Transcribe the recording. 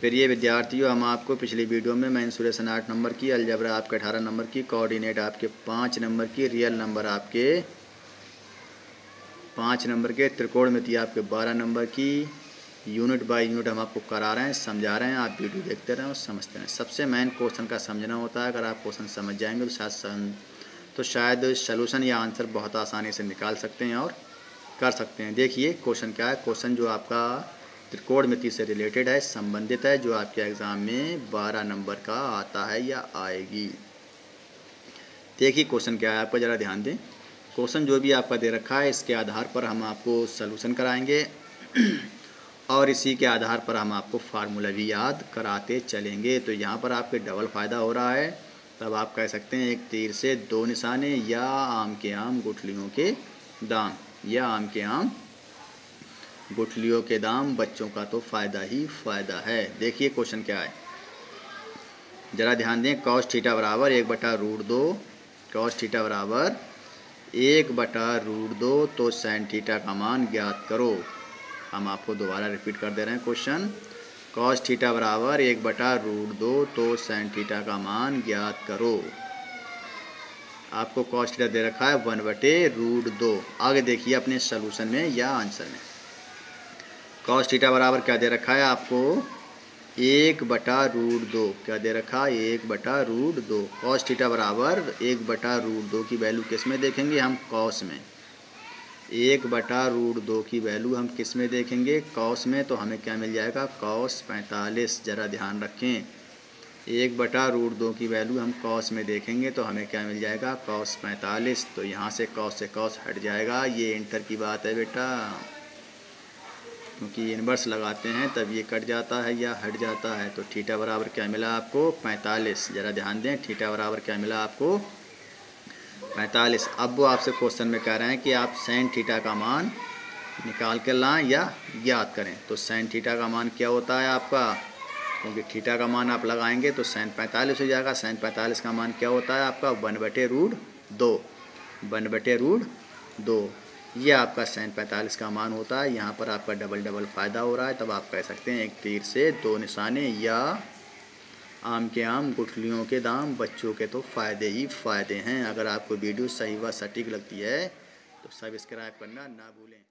प्रिय विद्यार्थियों, हम आपको पिछली वीडियो में मैंसुरेशन आठ नंबर की, अलजबरा आपके अठारह नंबर की, कोऑर्डिनेट आपके पाँच नंबर की, रियल नंबर आपके पाँच नंबर के त्रिकोण त्रिकोणमिति आपके बारह नंबर की, यूनिट बाय यूनिट हम आपको करा रहे हैं, समझा रहे हैं, आप वीडियो देखते रहें और समझते रहें। सबसे मेन क्वेश्चन का समझना होता है, अगर आप क्वेश्चन समझ जाएँगे तो शायद तो शायद सोल्यूशन या आंसर बहुत आसानी से निकाल सकते हैं और कर सकते हैं। देखिए क्वेश्चन क्या है? क्वेश्चन जो आपका त्रिकोणमिति से रिलेटेड है? संबंधित है, जो आपके एग्ज़ाम में बारह नंबर का आता है या आएगी। देखिए क्वेश्चन क्या है? आपका ज़रा ध्यान दें। क्वेश्चन जो भी आपका दे रखा है, इसके आधार पर हम आपको सलूशन कराएँगे। और इसी के आधार पर हम आपको फार्मूला भी याद कराते चलेंगे। तो यहाँ पर आपके डबल फ़ायदा हो रहा है। तब आप कह सकते हैं, एक तीर से दो निशाने या आम के आम गुठलियों के दाम या आम के आम गुठलियों के दाम बच्चों का तो फ़ायदा ही फ़ायदा है। देखिए क्वेश्चन क्या है। ज़रा ध्यान दें कॉस थीटा बराबर एक बटा रूट दो कॉस थीटा बराबर एक बटा रूट दो तो साइन थीटा का मान ज्ञात करो। हम आपको दोबारा रिपीट कर दे रहे हैं क्वेश्चन। कॉस थीटा बराबर एक बटा रूट दो तो साइन थीटा का मान ज्ञात करो। आपको कॉस दे रखा है वन बटे रूट दो। आगे देखिए अपने सोल्यूशन में या आंसर में। कॉस थीटा बराबर क्या दे रखा है आपको? एक बटा रूट दो। क्या दे रखा? है एक बटा रूट दो। कॉस थीटा बराबर एक बटा रूट दो की वैल्यू किसमें देखेंगे हम? कॉस में। एक बटा रूट दो की वैल्यू हम किसमें देखेंगे? कॉस में। तो हमें क्या मिल जाएगा? कॉस पैंतालीस। ज़रा ध्यान रखें। एक बटा रूट दो की वैल्यू हम कॉस में देखेंगे तो हमें क्या मिल जाएगा? कॉस पैंतालीस। तो यहाँ से कॉस से कॉस हट जाएगा। ये इंटर की बात है बेटा। क्योंकि इन्वर्स लगाते हैं, तब ये कट जाता है या हट जाता है। तो ठीठा बराबर क्या मिला आपको? पैंतालीस। ज़रा ध्यान दें ठीठा बराबर क्या मिला आपको? पैंतालीस। अब वो आपसे क्वेश्चन में कह रहे हैं कि आप सैन ठीठा का मान निकाल कर लाएँ या ज्ञात करें। तो सैन ठीठा का मान क्या होता है आपका? क्योंकि ठीठा का मान आप लगाएँगे तो सैन पैंतालीस हो जाएगा। सैन पैंतालीस का मान क्या होता है आपका? वन बटे रूट दो। वन बटे रूट दो। ये आपका सैन पैंतालीस का मान होता है। यहाँ पर आपका डबल डबल फ़ायदा हो रहा है। तब आप कह सकते हैं एक तीर से दो निशाने या आम के आम, गुठलियों के दाम, बच्चों के तो फ़ायदे ही फ़ायदे हैं। अगर आपको वीडियो सही व सटीक लगती है तो सब्सक्राइब करना ना भूलें।